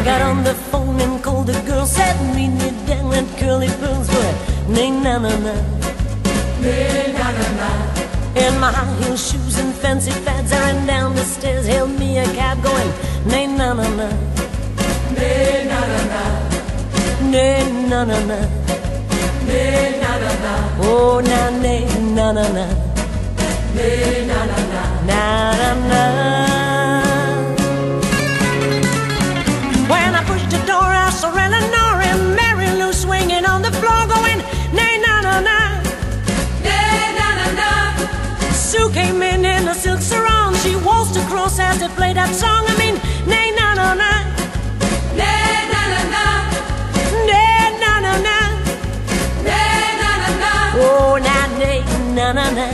I got on the phone and called a girl, said me need dangling Curly Pearl's, but nay na na na, nay na na na. In my high heel shoes and fancy fads, I ran down the stairs, hailed me a cab, going nay na na na, nay na na na, nay na na na, nay na na na. Oh na nay na na na, nay na na na, na na na. A silk sarong. She waltzed across as they played that song. I mean, nay na na na, na na na, na na na, na na na. Oh, na nay na na na,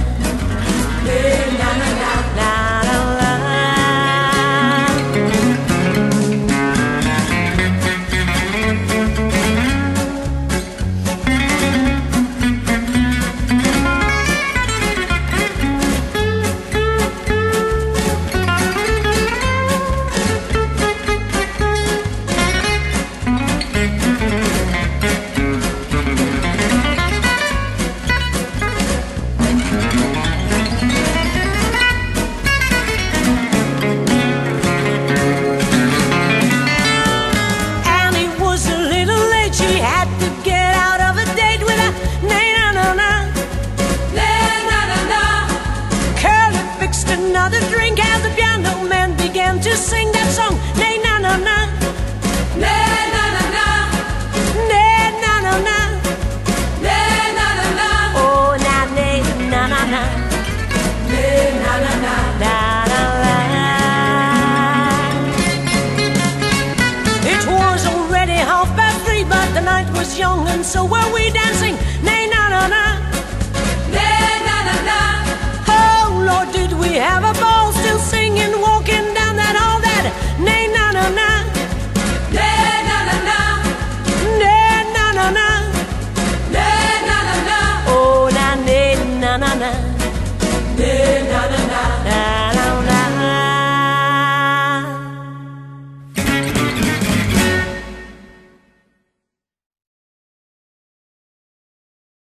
drink as the piano man began to sing that song. Nay, na, na, na. Na, na, na. Na, na, na. Na, na, na. Oh, na, na, na, na. Na, na, na. It was already half past three, but the night was young, and so were we dancing.